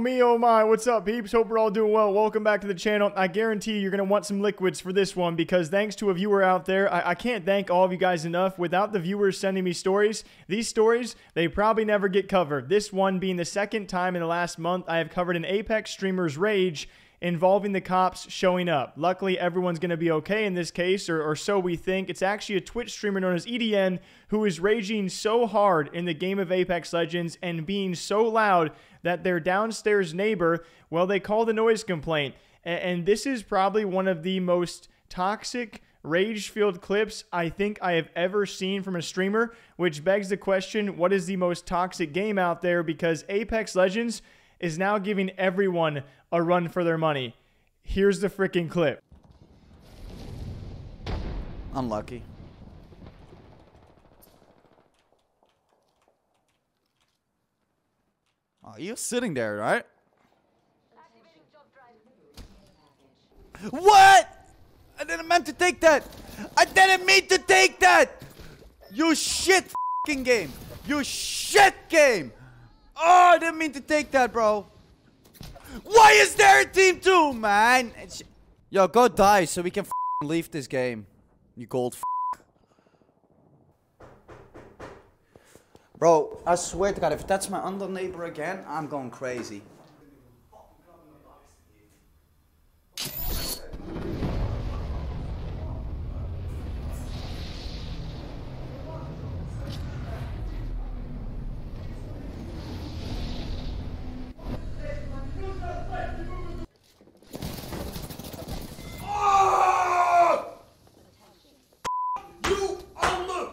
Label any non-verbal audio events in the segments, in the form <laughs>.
me, oh my. What's up, peeps? Hope we're all doing well. Welcome back to the channel. I guarantee you're going to want some liquids for this one because thanks to a viewer out there, I, I can't thank all of you guys enough. Without the viewers sending me stories, these stories, they probably never get covered. This one being the second time in the last month I have covered an Apex streamer's rage involving the cops showing up. Luckily, everyone's going to be okay in this case, or, or so we think. It's actually a Twitch streamer known as EDN who is raging so hard in the game of Apex Legends and being so loud that their downstairs neighbor, well, they call the noise complaint. And, and this is probably one of the most toxic rage filled clips I think I have ever seen from a streamer, which begs the question what is the most toxic game out there? Because Apex Legends is now giving everyone a run for their money. Here's the freaking clip. Unlucky. Oh, you're sitting there, right? What? I didn't meant to take that. I didn't mean to take that. You shit fucking game. You shit game. Oh, I didn't mean to take that, bro. Why is there a team two, man? It's... Yo, go die so we can leave this game. You gold Bro, I swear to God, if that's my under neighbor again, I'm going crazy. You on the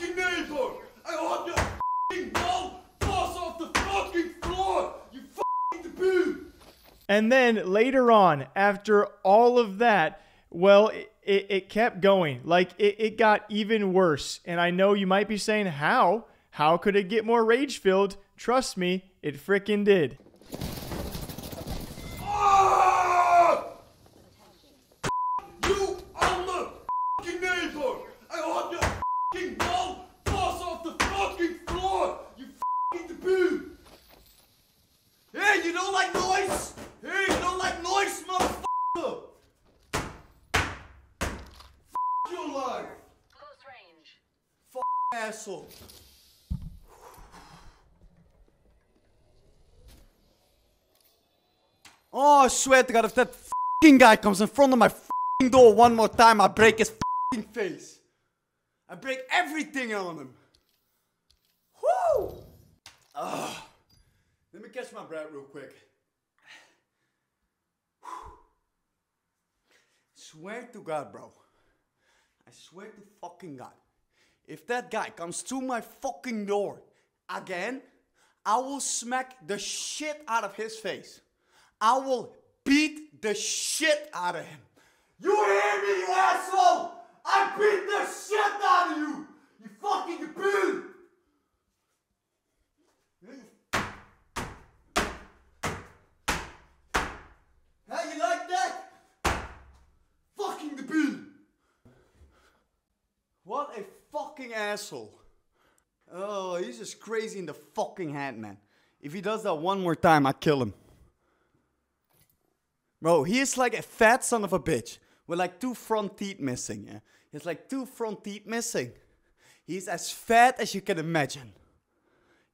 fucking neighbor! I want your fucking ball toss off the fucking floor! You fucking debut! And then later on, after all of that, well, it, it, it kept going. Like it, it got even worse. And I know you might be saying, how? How could it get more rage filled? Trust me, it frickin' did. Ah! You on fucking neighbor! I want your fucking ball toss off the fucking floor! You fucking debut! Hey, you don't like noise? Hey, you don't like noise, motherfucker! Fuck your life! Close range. Asshole. Oh, I swear to God, if that fucking guy comes in front of my fucking door one more time, I break his fucking face. I break everything on him. Woo! Ah. Let me catch my breath real quick. Swear to God, bro. I swear to fucking God. If that guy comes to my fucking door again, I will smack the shit out of his face. I will beat the shit out of him. You hear me, you asshole? I beat the shit out of you! You fucking debut! How you like that? Fucking debut! What a fucking asshole. Oh, he's just crazy in the fucking head, man. If he does that one more time, I kill him. Bro, he is like a fat son of a bitch with like two front teeth missing. Yeah? He has like two front teeth missing. He's as fat as you can imagine.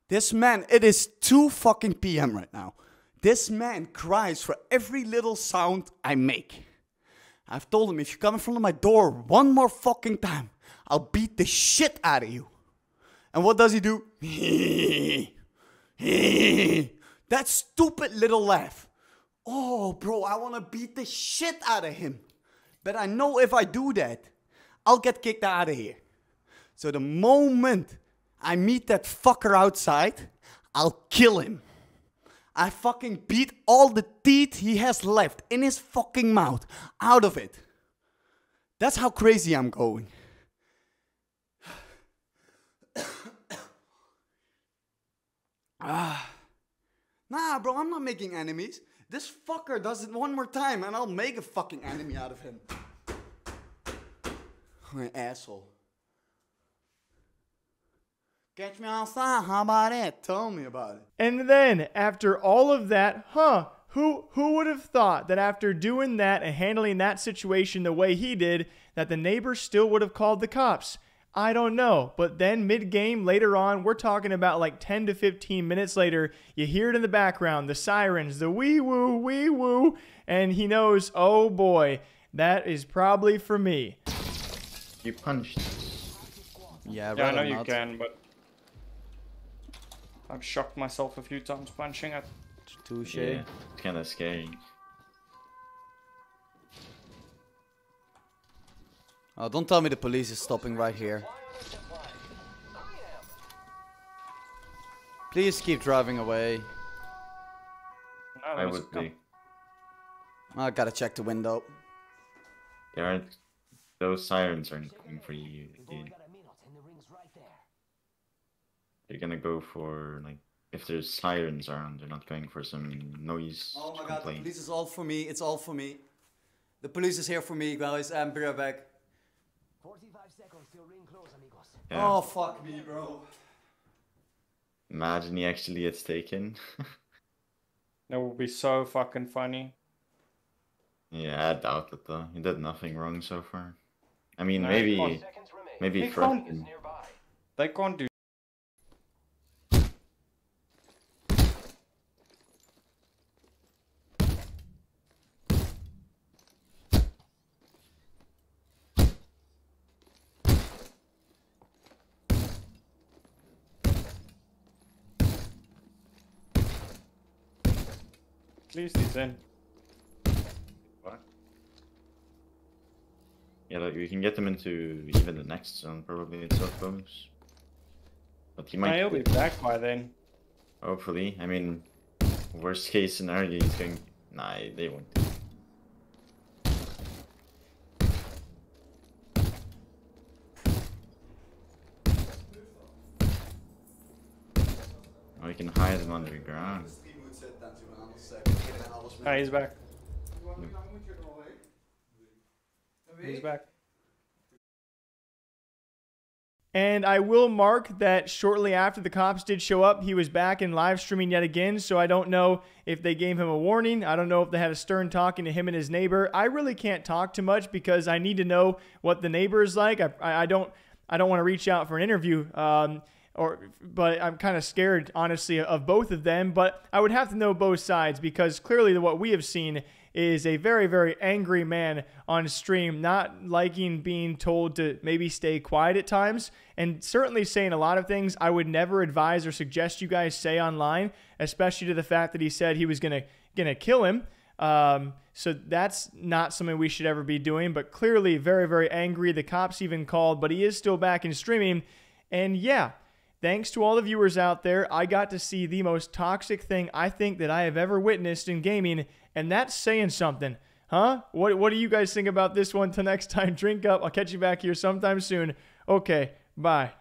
This man, it is 2 fucking PM right now. This man cries for every little sound I make. I've told him if you come in front of my door one more fucking time, I'll beat the shit out of you. And what does he do? <laughs> that stupid little laugh. Oh, bro, I want to beat the shit out of him. But I know if I do that, I'll get kicked out of here. So the moment I meet that fucker outside, I'll kill him. I fucking beat all the teeth he has left in his fucking mouth out of it. That's how crazy I'm going. <coughs> ah. Nah, bro, I'm not making enemies. This fucker does it one more time and I'll make a fucking enemy out of him. An asshole. Catch me outside. How about it? Tell me about it. And then after all of that, huh? Who who would have thought that after doing that and handling that situation the way he did, that the neighbors still would have called the cops? I don't know. But then mid game later on, we're talking about like 10 to 15 minutes later, you hear it in the background, the sirens, the wee woo, wee woo, and he knows, oh boy, that is probably for me. You punched. Yeah, Yeah, I know you not. can, but I've shocked myself a few times punching it. Touche. Yeah, it's kind of scary. Oh, don't tell me the police is stopping right here. Please keep driving away. I would be. I gotta check the window. They aren't. Those sirens aren't coming for you, dude. They're gonna go for like if there's sirens around. They're not going for some noise Oh my god, the police is all for me. It's all for me. The police is here for me, guys. I'm be right back. 45 seconds till ring close, amigos. Yeah. Oh, fuck me, bro. Imagine he actually gets taken. That would be so fucking funny. yeah, I doubt it though. He did nothing wrong so far. I mean, No, maybe he Seconds remain. maybe He threaten. can't- Nearby. They can't do. Least he's in. What? Yeah, like we can get them into even the next zone probably. I suppose. But he might. he'll be back by then. Hopefully. I mean, worst case scenario, he's going. Nah, they won't. Oh, or we can hide him underground. Ah, he's back. He's back. And I will mark that shortly after the cops did show up, he was back in live streaming yet again. So I don't know if they gave him a warning. I don't know if they had a stern talking to him and his neighbor. I really can't talk too much because I need to know what the neighbor is like. I, I I don't I don't want to reach out for an interview. Um, or but I'm kind of scared honestly of both of them. But I would have to know both sides because clearly what we have seen is a very very angry man on stream, not liking being told to maybe stay quiet at times, and certainly saying a lot of things I would never advise or suggest you guys say online, especially to the fact that he said he was gonna gonna kill him. Um, so that's not something we should ever be doing. But clearly, very very angry. The cops even called, but he is still back in streaming, and yeah. Thanks to all the viewers out there, I got to see the most toxic thing I think that I have ever witnessed in gaming, and that's saying something. Huh? What what do you guys think about this one? Till next time, drink up. I'll catch you back here sometime soon. Okay, bye.